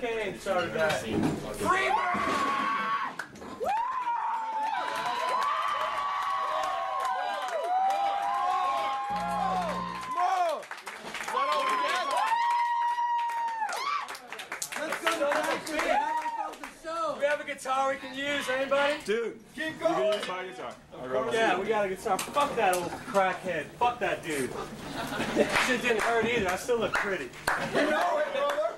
Kane sorry that. We have a guitar we can use, anybody? Dude, you can use my guitar. Yeah, we got a guitar. Fuck that old crackhead. Fuck that dude. Shit didn't hurt either. I still look pretty. You know it, brother.